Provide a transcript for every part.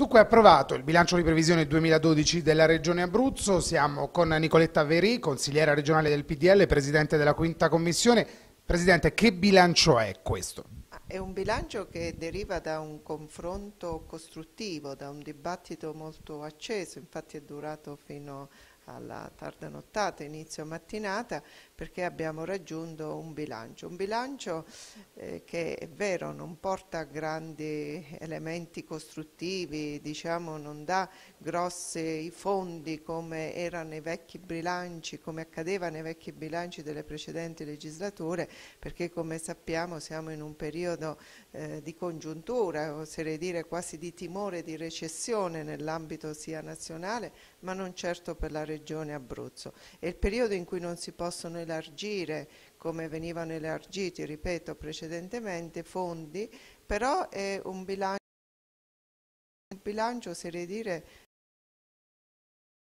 Dunque approvato il bilancio di previsione 2012 della Regione Abruzzo, siamo con Nicoletta Veri, consigliera regionale del PDL, presidente della quinta commissione. Presidente, che bilancio è questo? È un bilancio che deriva da un confronto costruttivo, da un dibattito molto acceso, infatti è durato fino alla tarda nottata, inizio mattinata, perché abbiamo raggiunto un bilancio. Un bilancio eh, che è vero non porta grandi elementi costruttivi, diciamo non dà grossi fondi come erano i vecchi bilanci, come accadeva nei vecchi bilanci delle precedenti legislature, perché come sappiamo siamo in un periodo eh, di congiuntura, oserei dire quasi di timore di recessione nell'ambito sia nazionale, ma non certo per la regione Abruzzo. È il periodo in cui non si possono elargire, come venivano elargiti, ripeto, precedentemente, fondi, però è un bilancio, un bilancio oserei dire,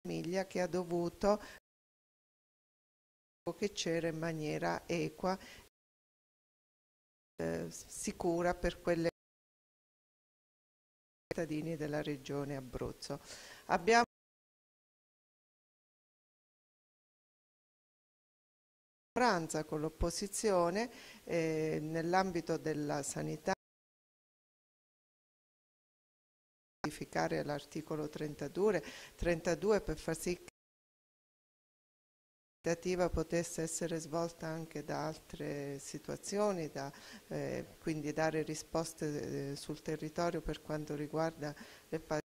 famiglia che ha dovuto che c'era in maniera equa eh, sicura per quelle cittadini della regione Abruzzo. Abbiamo con l'opposizione eh, nell'ambito della sanità modificare l'articolo 32, 32 per far sì che l'iniziativa potesse essere svolta anche da altre situazioni, da, eh, quindi dare risposte eh, sul territorio per quanto riguarda le dei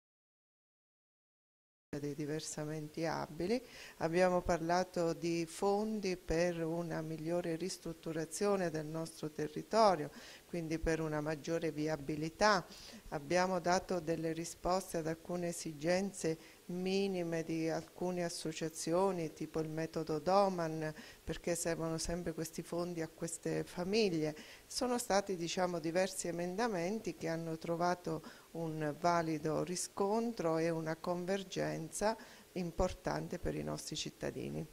diversamente abili, abbiamo parlato di fondi per una migliore ristrutturazione del nostro territorio, quindi per una maggiore viabilità, abbiamo dato delle risposte ad alcune esigenze minime di alcune associazioni tipo il metodo Doman perché servono sempre questi fondi a queste famiglie. Sono stati diciamo, diversi emendamenti che hanno trovato un valido riscontro e una convergenza importante per i nostri cittadini.